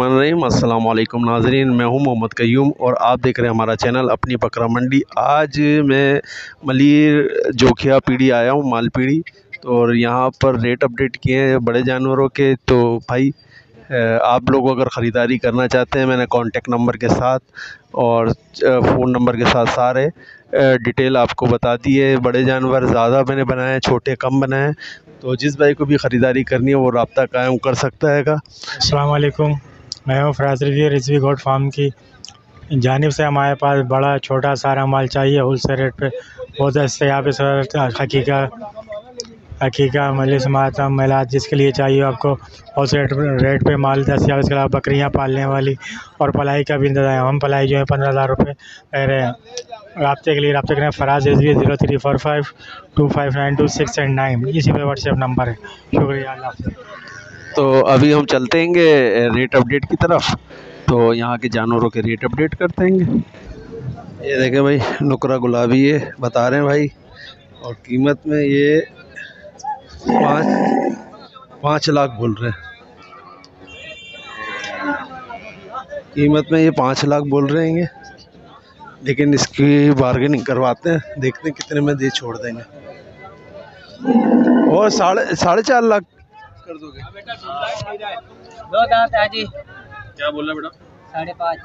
रहीम अस्सलाम वालेकुम नाजरीन, मैं हूँ मोहम्मद कयूम और आप देख रहे हैं हमारा चैनल अपनी बकरा मंडी। आज मैं मलिर जोखिया पीढ़ी आया हूँ, माल पीढ़ी तो और यहाँ पर रेट अपडेट किए हैं बड़े जानवरों के। तो भाई आप लोग अगर ख़रीदारी करना चाहते हैं, मैंने कॉन्टेक्ट नंबर के साथ और फ़ोन नंबर के साथ सारे डिटेल आपको बता दी है। बड़े जानवर ज़्यादा मैंने बनाए हैं, छोटे कम बनाए हैं। तो जिस भाई को भी ख़रीदारी करनी है, वो रबता कायम कर सकता है अलकुम मैं हूँ फराज रज़ी रिजवी गोड फार्म की जानब से हमारे पास बड़ा, छोटा, सारा माल चाहिए होल सेल रेट पर बहुत यहाँ पे सर, हकीका हकीका, मलिस, मातम, मिलाद जिसके लिए चाहिए आपको। होल सेल रेट पे माल दस्तियाब इसके अलावा बकरियाँ पालने वाली और पलाई का भी इंतज़ाम हम पलाई जो है पंद्रह हज़ार रुपये कह रहे हैं। रबते के लिए, रबते करें Faraz Rizvi zero three four five two five nine two six and nine. इसी पर व्हाट्सएप नंबर है। शुक्रिया, अल्लाह तो अभी हम चलते हैं रेट अपडेट की तरफ़। तो यहाँ के जानवरों के रेट अपडेट करते हैं ये देखें भाई, नुकरा गुलाबी है बता रहे हैं भाई। और कीमत में ये पाँच पाँच लाख बोल रहे हैं। कीमत में ये पाँच लाख बोल रहे हैं लेकिन इसकी बार्गेनिंग करवाते हैं। देखते हैं कितने में दे छोड़ देंगे। और साढ़े साढ़े चार लाख कर दोगे? दो दांत है जी। क्या बोल रहे बेटा? साढ़े पाँच।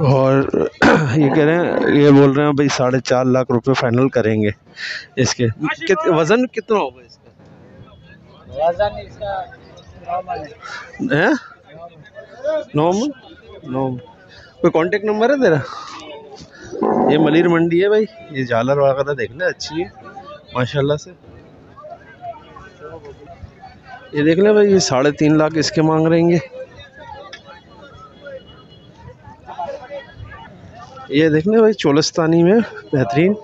और ये कह रहे हैं ये बोल रहे हैं भाई साढ़े चार लाख रुपए फाइनल करेंगे इसके। कित, वज़न कितना होगा इसका? वज़न इसका नॉर्मल है। नॉर्मल? नॉर्मल। कोई कांटेक्ट नंबर है तेरा? ये मलिर मंडी है भाई। ये झालर वगैरह देखना अच्छी है। माशाल्लाह से। ये देख ले भाई ये साढ़े तीन लाख इसके मांग रहेंगे। ये देख ले भाई चोलस्तानी में बेहतरीन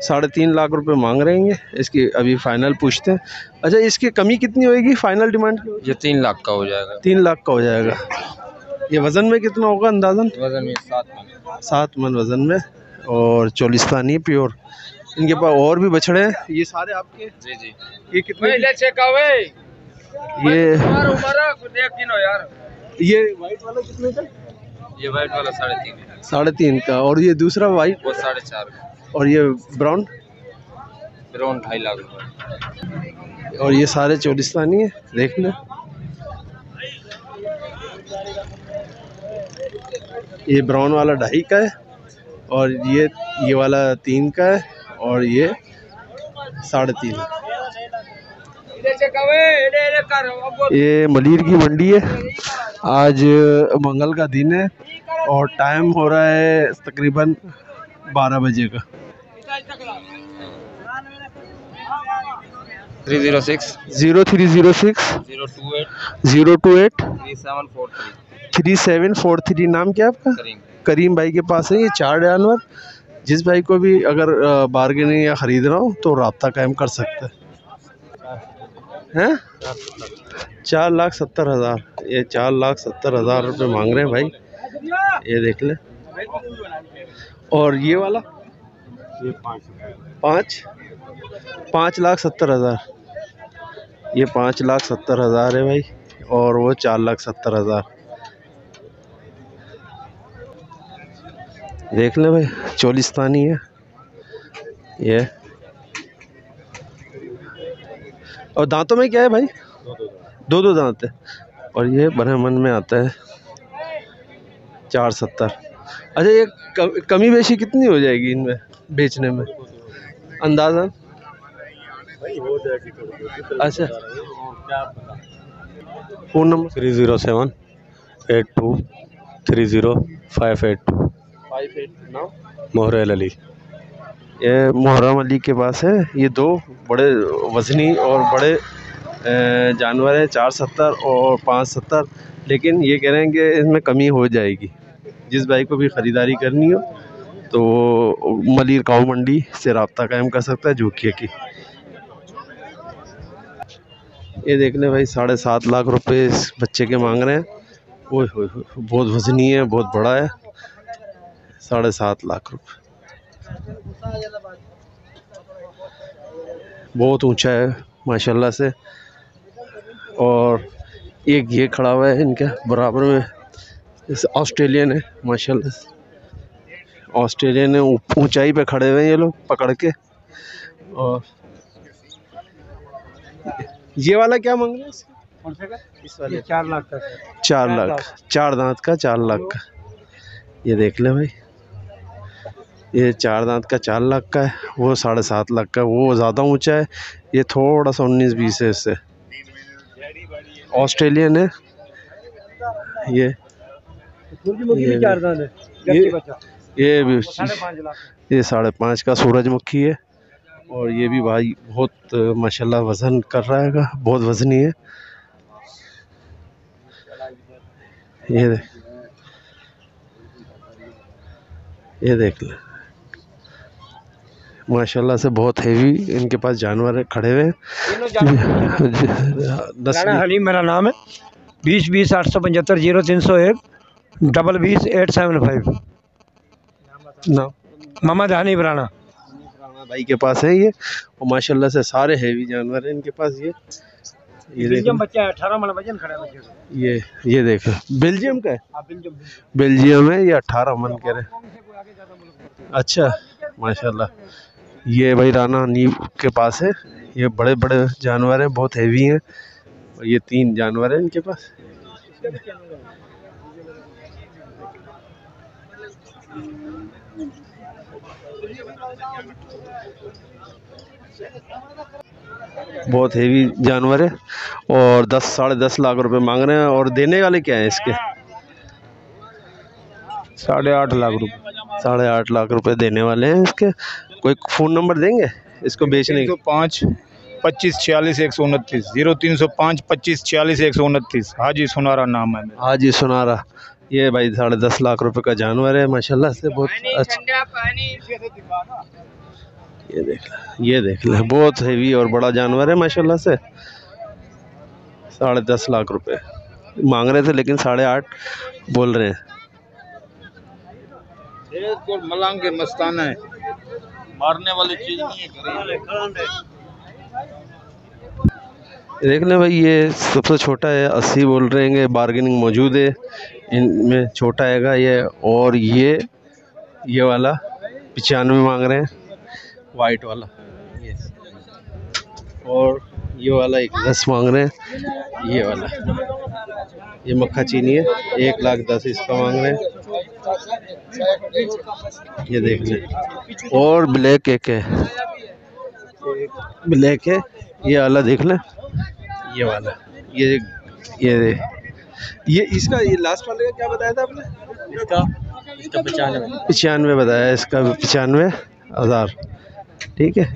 साढ़े तीन लाख रुपए मांग रहेंगे। इसकी अभी फाइनल पूछते हैं। अच्छा इसकी कमी कितनी होएगी फाइनल डिमांड ये तीन लाख का हो जाएगा। तीन लाख का हो जाएगा। ये वज़न में कितना होगा अंदाजन? वज़न में सात मन। सात मन वज़न में। और चोलिस्तानी प्योर। इनके पास और भी बछड़े हैं। ये सारे आपके? जी जी। ये कितने ये ये वाइट वाला कितने का ये वाइट वाला साढ़े तीन साढ़े तीन का। और ये दूसरा वाइट वो साढ़े चार का। और ये ब्राउन ब्राउन ढाई लाख रुपये और ये सारे चोलिस्तानी है? देख लें। ये ब्राउन वाला ढाई का है और ये ये वाला तीन का है और ये साढ़े तीन। ये मलिर की मंडी है। आज मंगल का दिन है और टाइम हो रहा है तकरीबन बारह बजे का। Three zero six zero three zero six zero two eight zero two eight three seven four three three seven four three नाम क्या आपका? करीम। करीम भाई के पास है ये चार जानवर। जिस भाई को भी अगर बारगेनिंग या ख़रीद रहा हो तो रबता कायम कर सकते हैं। हैं? चार लाख सत्तर हज़ार। ये चार लाख सत्तर हज़ार रुपये मांग रहे हैं भाई। ये देख ले। और ये वाला? पाँच। पाँच लाख सत्तर हज़ार। ये पाँच लाख सत्तर हज़ार है भाई। और वो चार लाख सत्तर हज़ार। देख ले भाई, चोलिस्तानी है। ये। और दांतों में क्या है भाई? दो दो दांत है। और ये मन में आता है। चार सत्तर। अच्छा ये कमी बेशी कितनी हो जाएगी इनमें बेचने में? अंदाज़ा? अच्छा। Phone number? Three zero seven eight two three zero five eight two. Five eight now. Mohar Ali ये मुहर्रम अली के पास है। ये दो बड़े वज़नी और बड़े जानवर हैं, चार सत्तर और पाँच सत्तर। लेकिन ये कह रहे हैं कि इसमें कमी हो जाएगी। जिस भाई को भी ख़रीदारी करनी हो तो मलिर काऊ मंडी से रबता कायम कर सकता है जोखिया की। ये देख लें भाई, साढ़े सात लाख रुपए इस बच्चे के मांग रहे हैं। वो बहुत वजनी है, बहुत बड़ा है। साढ़े सात लाख रुपए। बहुत ऊँचा है माशाल्लाह से। और एक ये खड़ा हुआ है इनके बराबर में। इस ऑस्ट्रेलियन है माशाल्लाह से। ऑस्ट्रेलियन है ऊंचाई पे खड़े हुए हैं ये लोग पकड़ के। और ये वाला क्या मांग रहे हैं इस वाले। चार लाख का। चार लाख। चार दांत का चार लाख का। ये देख ले भाई। ये चार दांत का चार लाख का है वो साढ़े सात लाख का है, वो ज़्यादा ऊँचा है ये थोड़ा सा उन्नीस बीस है इससे। ऑस्ट्रेलियन है ये। ये चार दांत है ये ये भी ये साढ़े पाँच का सूरजमुखी है और ये भी भाई बहुत माशाल्लाह वज़न कर रहा है बहुत वज़नी है। ये देख ये देख ले। माशाल्लाह से बहुत हैवी इनके पास जानवर खड़े हुए हैं। हलीम मेरा नाम है। बीस बीस आठ सौ पचहत्तर ज़ीरो तीन सौ एक डबल बीस एट सेवन फाइव। ना। मोहम्मद राणा। राणा भाई के पास है ये और माशाल्लाह से सारे हेवी जानवर हैं इनके पास ये। ये देख। बच्चा है अठारह मन वज़न खड़ा है का ये ये देखो। बेल्जियम का है? हाँ, बेल्जियम है ये अठारह मन कह रहे। अच्छा माशाल्लाह। ये भाई राना नीव के पास है। ये बड़े बड़े जानवर हैं, बहुत हैवी हैं। और ये तीन जानवर हैं इनके पास। बहुत हेवी जानवर है और दस, साढ़े दस लाख रुपए मांग रहे हैं और देने वाले क्या हैं इसके? साढ़े आठ लाख रुपये साढ़े आठ लाख रुपए देने वाले हैं इसके। कोई फ़ोन नंबर देंगे? इसको बेचने सौ पाँच पच्चीस छियालीस एक सौ उनतीस। ज़ीरो तीन सौ पाँच पच्चीस छियालीस एक सौ उनतीस। हाजी सुनारा नाम है मेरा। हाँ सुनारा। ये भाई साढ़े दस लाख रुपए का जानवर है माशाल्लाह से बहुत अच्छा। ये देख ले ये देख ले बहुत हेवी और बड़ा जानवर है माशाल्लाह से। साढ़े दस लाख रुपए। मांग रहे थे लेकिन साढ़े आठ बोल रहे हैं। मलांग के मस्ताना है। मारने वाली चीज़ नहीं है देख लें भाई, ये सबसे छोटा है, अस्सी बोल रहे हैं बार्गेनिंग मौजूद है। इनमें छोटा आएगा ये, और ये ये वाला, पचानवे मांग रहे हैं वाइट वाला। ये और ये वाला एक दस मांग रहे हैं, ये वाला। ये मक्खा चीनी है, एक लाख दस इसका मांग रहे हैं। ये देख लें। और ब्लैक एक है। ब्लैक है। ये वाला देख लें। ये वाला। ये ये ये इसका ये लास्ट वाले का क्या बताया था आपने? इसका इसका पचानवे। पचानवे बताया इसका पचानवे हज़ार। ठीक है।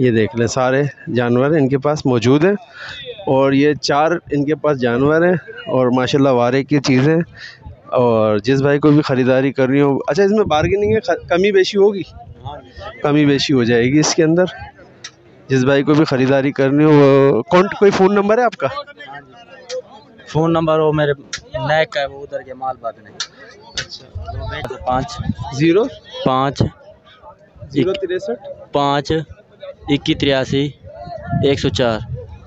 ये देख लें सारे जानवर इनके पास मौजूद हैं। और ये चार इनके पास जानवर हैं। और माशाल्लाह वारे की चीज़ें और जिस भाई को भी ख़रीदारी करनी हो अच्छा इसमें बार्गेनिंग है कमी बेशी होगी? कमी बेशी हो जाएगी इसके अंदर। जिस भाई को भी ख़रीदारी करनी हो वो कौन कोई फ़ोन नंबर है आपका? फ़ोन नंबर वो मेरे नैक का है वो उधर के माल बाद में। अच्छा पाँच। ज़ीरो पाँच। ज़ीरो तिरसठ? पाँच। इक्की तिरासी। एक सौ चार।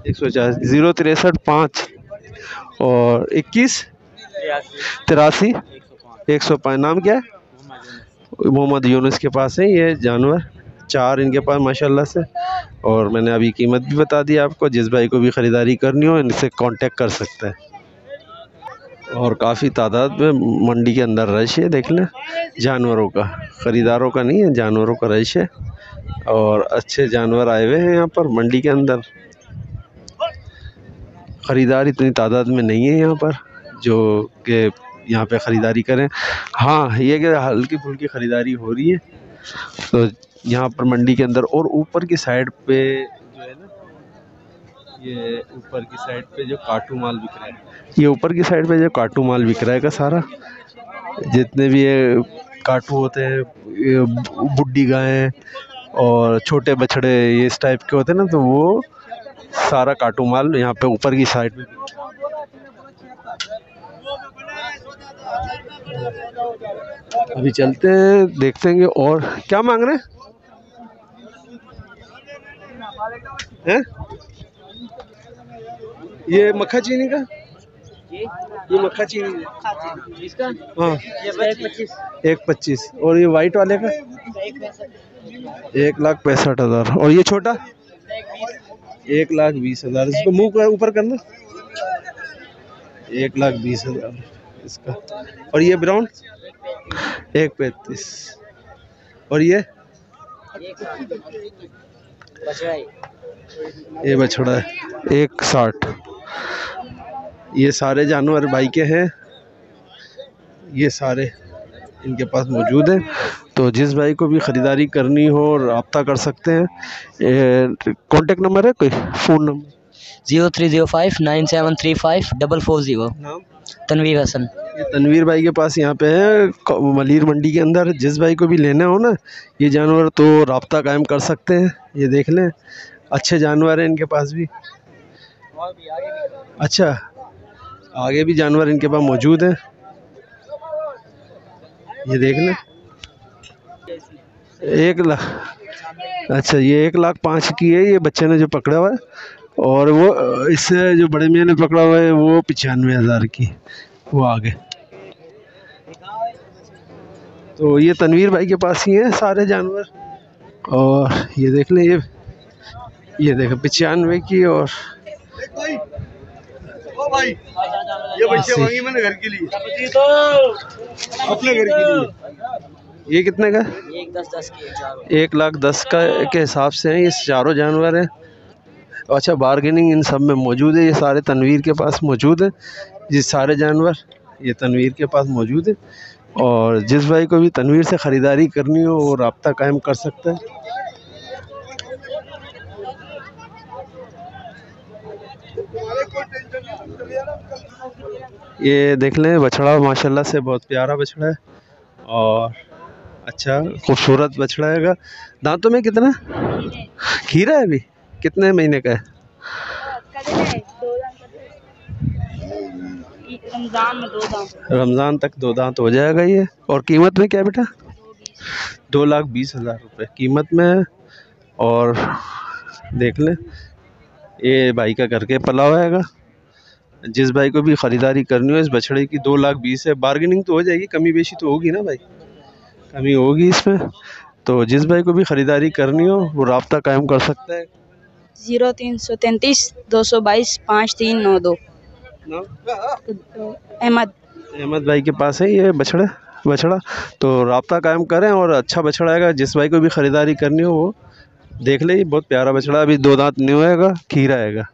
एक सौ चार। ज़ीरो तिरसठ पाँच। और इक्कीस? तिरासी। एक सौ पाँच। नाम क्या है? मोहम्मद यूनुस के पास है ये जानवर। चार इनके पास माशाल्लाह से। और मैंने अभी कीमत भी बता दी आपको। जिस भाई को भी ख़रीदारी करनी हो इनसे कांटेक्ट कर सकते हैं। और काफ़ी तादाद में मंडी के अंदर रश है देख लें। जानवरों का। ख़रीदारों का नहीं है जानवरों का रश है। और अच्छे जानवर आए हुए हैं यहाँ पर मंडी के अंदर। ख़रीदार इतनी तादाद में नहीं है यहाँ पर। जो कि यहाँ पे ख़रीदारी करें। हाँ ये कि हल्की फुल्की ख़रीदारी हो रही है। तो यहाँ पर मंडी के अंदर और ऊपर की साइड पे जो है ना, ये ऊपर की साइड पे जो काटू माल बिक रहा है। ये ऊपर की साइड पे जो काटू माल बिक रहा है का सारा, जितने भी ये काटू होते हैं बुढ़ी गायें और छोटे बछड़े, ये इस टाइप के होते हैं ना तो वो सारा काटू माल यहाँ पे ऊपर की साइड में अभी चलते हैं देखते हैं और क्या मांग रहे हैं? ये मक्खा चीनी का? ये? मक्खा चीनी इसका? हाँ। एक पच्चीस। और ये वाइट वाले का? एक लाख पैंसठ हज़ार। और ये छोटा? एक लाख बीस हज़ार। इसको मुँह का ऊपर करना। एक लाख बीस हज़ार। इसका। और ये ब्राउन एक पैंतीस। और ये? ये बछड़ा है। एक साठ। ये सारे जानवर भाई के हैं। ये सारे इनके पास मौजूद हैं। तो जिस भाई को भी ख़रीदारी करनी हो रब्ता कर सकते हैं कॉन्टेक्ट नंबर है कोई? Phone number zero three zero five nine seven three five double four zero. Tanveer Hasan. ये तनवीर भाई के पास यहाँ पे है मलिर मंडी के अंदर जिस भाई को भी लेना हो ना ये जानवर तो रबता कायम कर सकते हैं ये देख लें। अच्छे जानवर हैं इनके पास भी। अच्छा आगे भी जानवर इनके पास मौजूद हैं। ये देख लें। एक लाख अच्छा ये एक लाख पाँच की है ये बच्चे ने जो पकड़ा हुआ है। और वो इससे जो बड़े मियाँ ने पकड़ा हुआ है वो पचानवे हज़ार की वो आगे। तो ये तनवीर भाई के पास ही हैं सारे जानवर। और ये देख लें ये ये देखो पचानवे की और अस्सी। मैंने घर के लिए। अपने घर के लिए। ये कितने का? एक दस दस के एक लाख दस का के हिसाब से हैं ये चारों जानवर हैं। अच्छा बारगेनिंग इन सब में मौजूद है? ये सारे तनवीर के पास मौजूद है? ये सारे जानवर, ये तनवीर के पास मौजूद है। और जिस भाई को भी तनवीर से ख़रीदारी करनी हो, वो रबता कायम कर सकता है। ये देख लें, बछड़ा माशाल्लाह से बहुत प्यारा बछड़ा है। और अच्छा खूबसूरत बछड़ा है। दांतों में कितना? खीरा है अभी? कितने महीने का है? रमज़ान तक दो दांत हो जाएगा ये। और कीमत में क्या बेटा? दो लाख बीस हज़ार रुपये कीमत में और देख लें, ये भाई का करके पला हुआ जिस भाई को भी ख़रीदारी करनी हो, इस बछड़े की दो लाख बीस है। बार्गेनिंग तो हो जाएगी, कमी बेशी तो होगी ना भाई? कमी होगी इसमें। तो जिस भाई को भी ख़रीदारी करनी हो, वो रब्ता कायम कर सकता है। ज़ीरो तीन सौ तैंतीस दो सौ बाईस पाँच तीन नौ दो। अहमद। अहमद भाई के पास है ये बछड़ा? बछड़ा? तो रबता कायम करें और अच्छा बछड़ा आएगा। जिस भाई को भी ख़रीदारी करनी हो वो देख ले। बहुत प्यारा बछड़ा। अभी दो दांत नहीं होएगा खीरा आएगा।